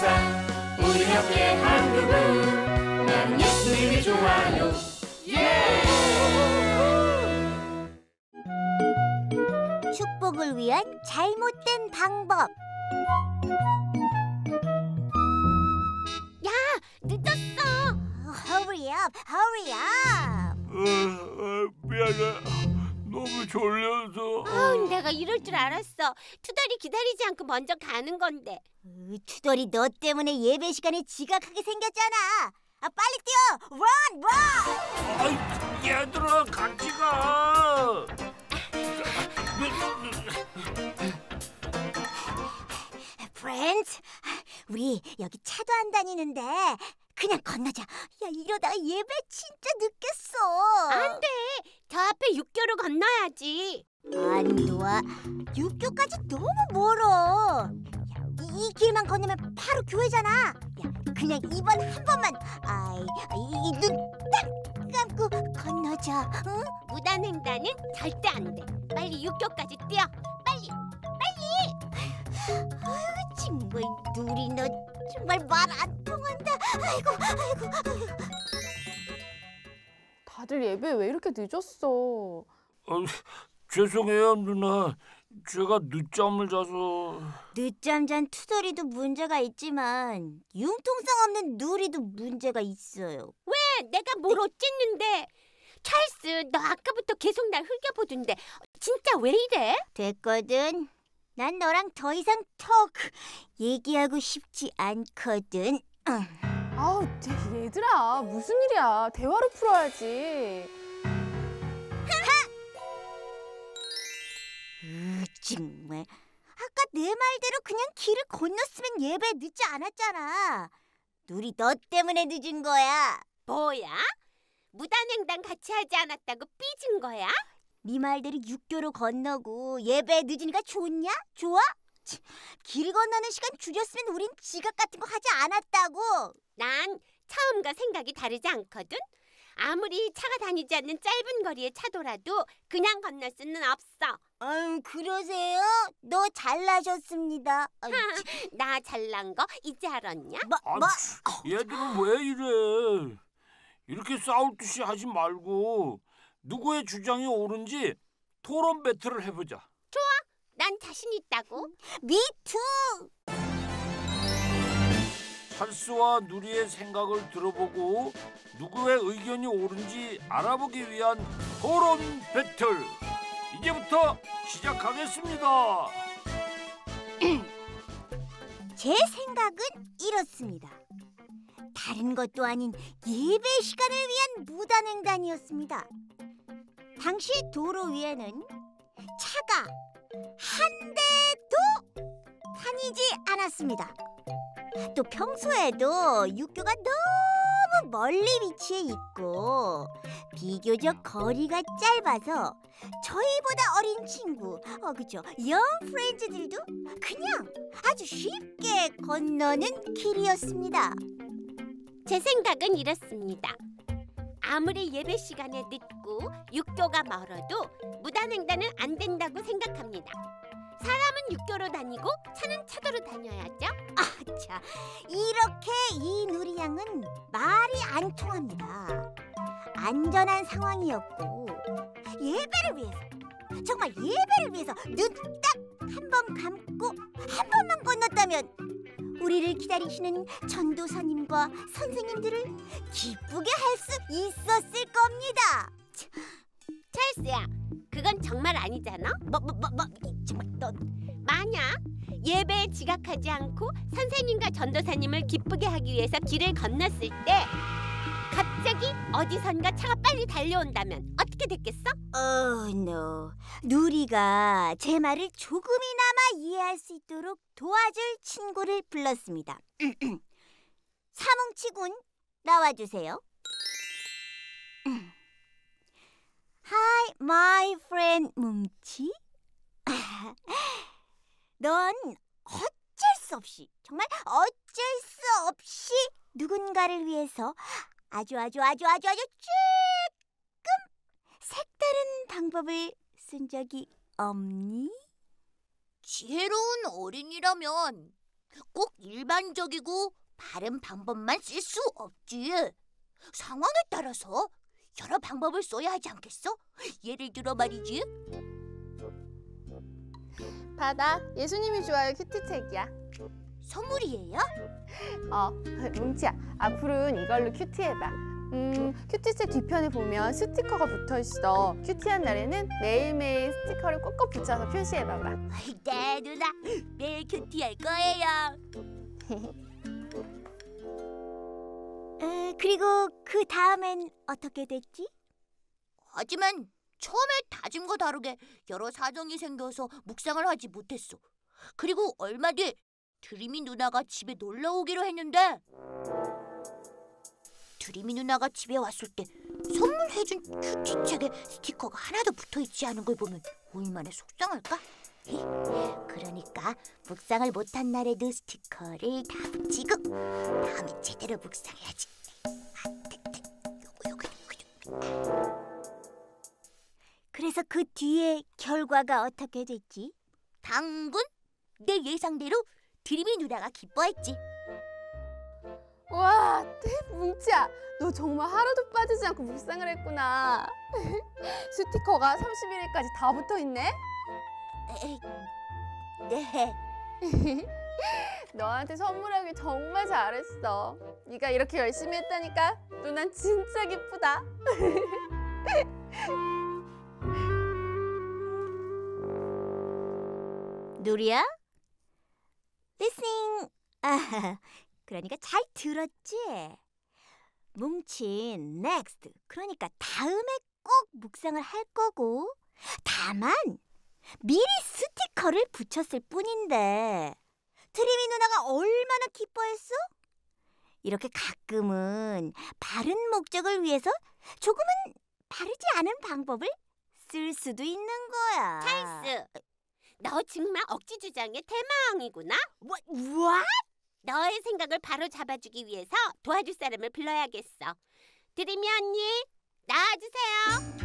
대한민국 난 예수님이 좋아요 예! 축복을 위한 잘못된 방법. 늦었어. Hurry up, hurry up. 어, 어, 미안해. 너무 졸려서. 아우, 내가 이럴 줄 알았어. 투덜이 기다리지 않고 먼저 가는 건데. 으, 투덜이 너 때문에 예배 시간에 지각하게 생겼잖아. 아 빨리 뛰어, run, run. 아이, 얘들아 같이 가. Friends, 우리 여기 차도 안 다니는데 그냥 건너자. 야 이러다가 예배 진짜 늦겠어. 안 돼. 저 앞에 육교로 건너야지. 안 좋아. 육교까지 너무 멀어. 야, 이, 이 길만 건너면 바로 교회잖아. 야, 그냥 이번 한 번만, 아이, 이눈딱 감고 건너자. 응? 무단횡단은 절대 안 돼. 빨리 육교까지 뛰어. 빨리. 정말 누리 너 정말 말안 통한다. 아이고, 아이고, 아이고. 다들 예배 왜 이렇게 늦었어? 어, 죄송해요 누나. 제가 늦잠을 자서. 늦잠 잔 투덜이도 문제가 있지만 융통성 없는 누리도 문제가 있어요. 왜? 내가 뭘 어쨌는데? 찰스, 너 아까부터 계속 날 흘겨보던데 진짜 왜 이래? 됐거든. 난 너랑 더 이상 턱 얘기하고 싶지 않거든. 응. 아우, 쟤- 얘들아, 무슨 일이야? 대화로 풀어야지. 으, 정말. 아까 내 말대로 그냥 길을 건넜으면 예배 늦지 않았잖아. 누리 너 때문에 늦은 거야. 뭐야? 무단횡단 같이 하지 않았다고 삐진 거야? 네 말대로 육교로 건너고 예배 늦으니까 좋냐? 좋아? 치, 길 건너는 시간 줄였으면 우린 지각 같은 거 하지 않았다고. 난 처음과 생각이 다르지 않거든. 아무리 차가 다니지 않는 짧은 거리의 차도라도 그냥 건널 수는 없어. 음, 그러세요? 너 잘나셨습니다. 나 잘난 거 이제 알았냐? 뭐, 아, 뭐? 얘들은 왜 이래? 이렇게 싸울 듯이 하지 말고 누구의 주장이 옳은지 토론 배틀을 해보자. 난 자신 있다고. 미투. 찰스와 누리의 생각을 들어보고 누구의 의견이 옳은지 알아보기 위한 토론 배틀. 이제부터 시작하겠습니다. 제 생각은 이렇습니다. 다른 것도 아닌 예배 시간을 위한 무단횡단이었습니다. 당시 도로 위에는 차가 한 대도 다니지 않았습니다. 또 평소에도 육교가 너무 멀리 위치해 있고 비교적 거리가 짧아서 저희보다 어린 친구, 어 그죠? 영 프렌즈들도 그냥 아주 쉽게 건너는 길이었습니다. 제 생각은 이렇습니다. 아무리 예배 시간에 늦고 육교가 멀어도 무단횡단은 안 된다고 생각합니다. 사람은 육교로 다니고 차는 차도로 다녀야죠. 아, 자, 이렇게 이 누리양은 말이 안 통합니다. 안전한 상황이었고 예배를 위해서 정말 예배를 위해서 눈 딱 한 번 감고 한 번만 건넜다면 우리를 기다리시는 전도사님과 선생님들을 기쁘게 할 수 있었을 겁니다. 찰스야, 그건 정말 아니잖아. 뭐 뭐 뭐 뭐 정말 너 만약 예배에 지각하지 않고 선생님과 전도사님을 기쁘게 하기 위해서 길을 건넜을 때 갑자기 어디선가 차가 빨리 달려온다면 어떻게 됐겠어? Oh no. 누리가 제 말을 조금이나마 이해할 수 있도록 도와줄 친구를 불렀습니다. 사뭉치군 나와주세요. Hi, my friend 뭉치. 넌 어쩔 수 없이 정말 어쩔 수 없이 누군가를 위해서 아주 아주 아주 아주 아주 색다른 방법을 쓴 적이 없니? 지혜로운 어린이라면 꼭 일반적이고 바른 방법만 쓸 수 없지. 상황에 따라서 여러 방법을 써야 하지 않겠어? 예를 들어 말이지. 받아. 예수님이 좋아요 큐티책이야. 선물이에요? 어, 뭉치야. 앞으로는 이걸로 큐티해봐. 음, 큐티책 뒤편에 보면 스티커가 붙어 있어. 큐티한 날에는 매일매일 스티커를 꼭꼭 붙여서 표시해봐봐. 네 누나 매일 큐티할 거예요. 에, 그리고 그 다음엔 어떻게 됐지? 하지만 처음에 다짐과 다르게 여러 사정이 생겨서 묵상을 하지 못했어. 그리고 얼마 뒤 드림이 누나가 집에 놀러 오기로 했는데 드림이 누나가 집에 왔을 때 선물해준 큐티책에 스티커가 하나도 붙어있지 않은 걸 보면 얼마나 속상할까? 그러니까 묵상을 못한 날에도 스티커를 다 붙이고 다음에 제대로 묵상해야지. 그래서 그 뒤에 결과가 어떻게 됐지? 당군 내 예상대로 드림이 누나가 기뻐했지. 와, 뭉치야. 너 정말 하루도 빠지지 않고 묵상을 했구나. 스티커가 31일까지 다 붙어 있네. 네. 너한테 선물하기 정말 잘했어. 네가 이렇게 열심히 했다니까 누난 진짜 기쁘다. 누리야? listening. 아, 그러니까 잘 들었지? 뭉친 next. 그러니까 다음에 꼭 묵상을 할 거고 다만 미리 스티커를 붙였을 뿐인데 트리미 누나가 얼마나 기뻐했어? 이렇게 가끔은 바른 목적을 위해서 조금은 바르지 않은 방법을 쓸 수도 있는 거야. 찰스, 너 정말 억지 주장의 대마왕이구나. 뭐, what? 너의 생각을 바로 잡아주기 위해서 도와줄 사람을 불러야겠어. 드림이 언니, 나와주세요.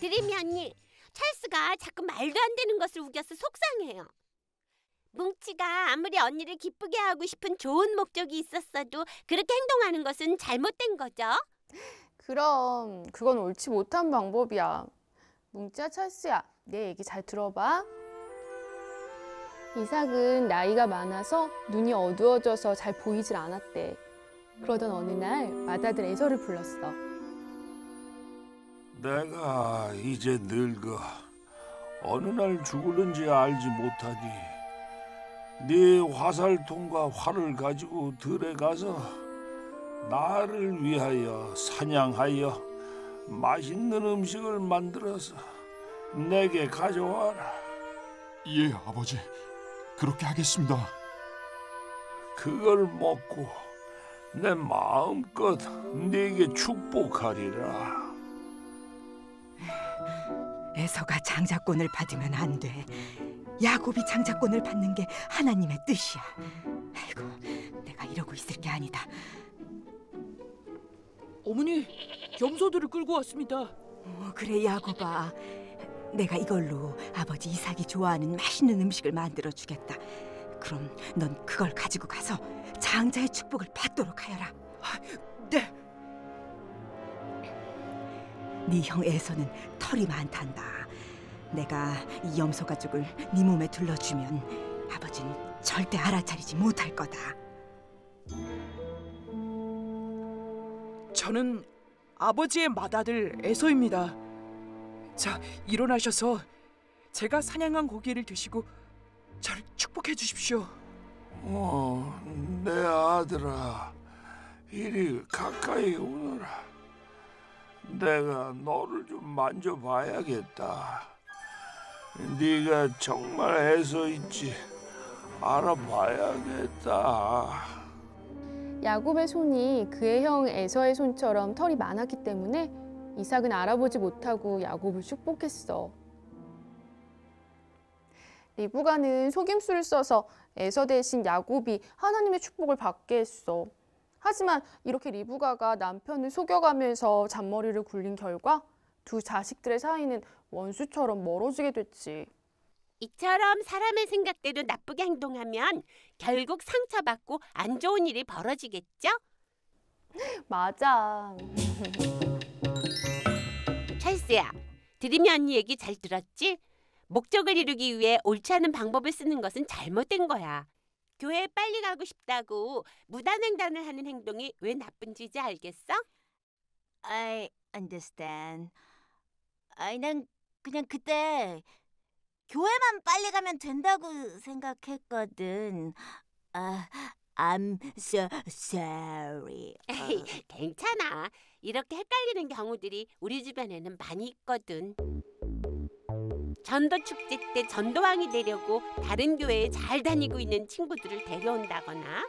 드림이 언니, 찰스가 자꾸 말도 안 되는 것을 우겨서 속상해요. 뭉치가 아무리 언니를 기쁘게 하고 싶은 좋은 목적이 있었어도 그렇게 행동하는 것은 잘못된 거죠. 그럼 그건 옳지 못한 방법이야. 뭉치야 찰스야, 내 얘기 잘 들어봐. 이삭은 나이가 많아서 눈이 어두워져서 잘 보이질 않았대. 그러던 어느 날 맏아들 에서를 불렀어. 내가 이제 늙어 어느 날 죽을는지 알지 못하니 네 화살통과 활을 가지고 들에 가서 나를 위하여 사냥하여 맛있는 음식을 만들어서 내게 가져와라. 예, 아버지. 그렇게 하겠습니다. 그걸 먹고 내 마음껏 네게 축복하리라. 에서가 장자권을 받으면 안 돼. 야곱이 장자권을 받는 게 하나님의 뜻이야. 아이고, 내가 이러고 있을 게 아니다. 어머니, 염소들을 끌고 왔습니다. 어, 그래 야곱아, 내가 이걸로 아버지 이삭이 좋아하는 맛있는 음식을 만들어 주겠다. 그럼 넌 그걸 가지고 가서 장자의 축복을 받도록 하여라. 네. 네형 에서는 털이 많단다. 내가 이 염소 가죽을 네 몸에 둘러주면 아버진 절대 알아차리지 못할 거다. 저는 아버지의 맏아들 에서입니다. 자, 일어나셔서 제가 사냥한 고기를 드시고 저를 축복해 주십시오. 어, 내 아들아, 이리 가까이 오너라. 내가 너를 좀 만져봐야겠다. 네가 정말 애써 있지 알아봐야겠다. 야곱의 손이 그의 형 에서의 손처럼 털이 많았기 때문에 이삭은 알아보지 못하고 야곱을 축복했어. 리브가는 속임수를 써서 에서 대신 야곱이 하나님의 축복을 받게 했어. 하지만 이렇게 리브가가 남편을 속여가면서 잔머리를 굴린 결과 두 자식들의 사이는 원수처럼 멀어지게 됐지. 이처럼 사람의 생각대로 나쁘게 행동하면 결국 상처받고 안 좋은 일이 벌어지겠죠? 맞아. 찰스야, 드림이 언니 얘기 잘 들었지? 목적을 이루기 위해 옳지 않은 방법을 쓰는 것은 잘못된 거야. 교회에 빨리 가고 싶다고 무단횡단을 하는 행동이 왜 나쁜지 이제 알겠어? I understand. 아이 난 그냥 그때 교회만 빨리 가면 된다고 생각했거든. 아, I'm so sorry. 어. 괜찮아. 이렇게 헷갈리는 경우들이 우리 주변에는 많이 있거든. 전도 축제 때 전도왕이 되려고 다른 교회에 잘 다니고 있는 친구들을 데려온다거나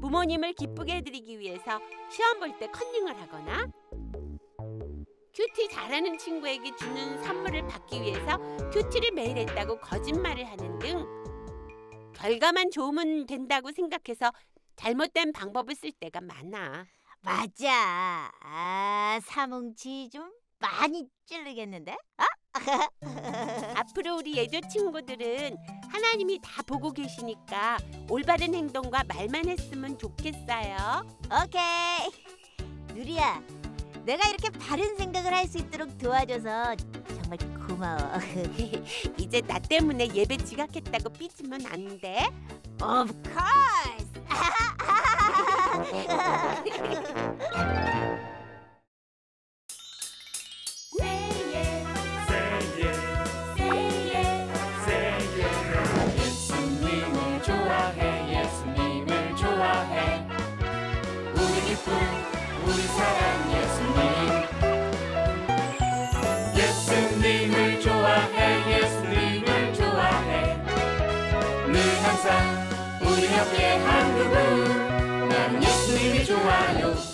부모님을 기쁘게 해드리기 위해서 시험 볼 때 컨닝을 하거나 큐티 잘하는 친구에게 주는 선물을 받기 위해서 큐티를 매일 했다고 거짓말을 하는 등 결과만 좋으면 된다고 생각해서 잘못된 방법을 쓸 때가 많아. 맞아. 아, 사뭉치 좀 많이 찌르겠는데? 어? 앞으로 우리 예조 친구들은 하나님이 다 보고 계시니까 올바른 행동과 말만 했으면 좋겠어요. 오케이. 누리야, 내가 이렇게 바른 생각을 할 수 있도록 도와줘서 정말 고마워. 이제 나 때문에 예배 지각했다고 삐지면 안 돼. of course. 한 그분. 나는 예수님이 좋아요